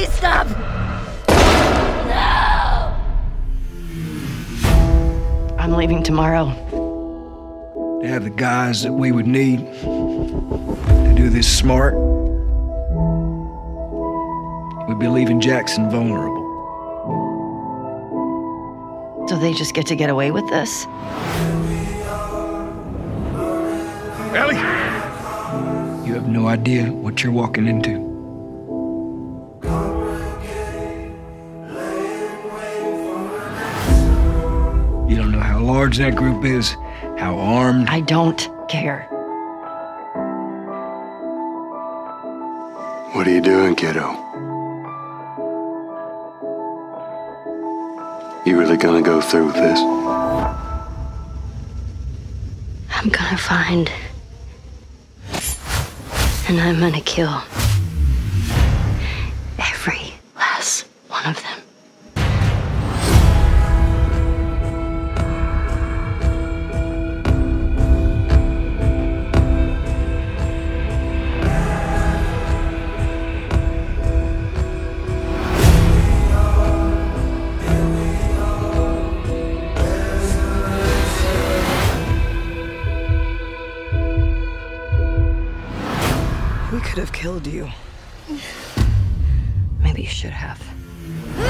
Please stop! No! I'm leaving tomorrow. To have the guys that we would need to do this smart, we'd be leaving Jackson vulnerable. So they just get to get away with this? Ellie! You have no idea what you're walking into. You don't know how large that group is, how armed. I don't care. What are you doing, kiddo? You really gonna go through with this? I'm gonna find. And I'm gonna kill. Every last one of them. We could have killed you. Maybe you should have.